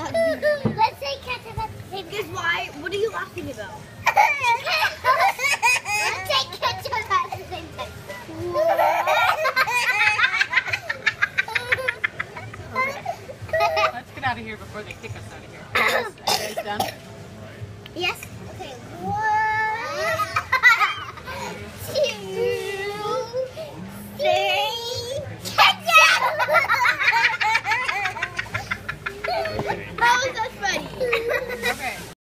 Let's say cats are about. Because why? What are you laughing about? Let's get out of here before they kick us out of here. Are you guys done? Yes.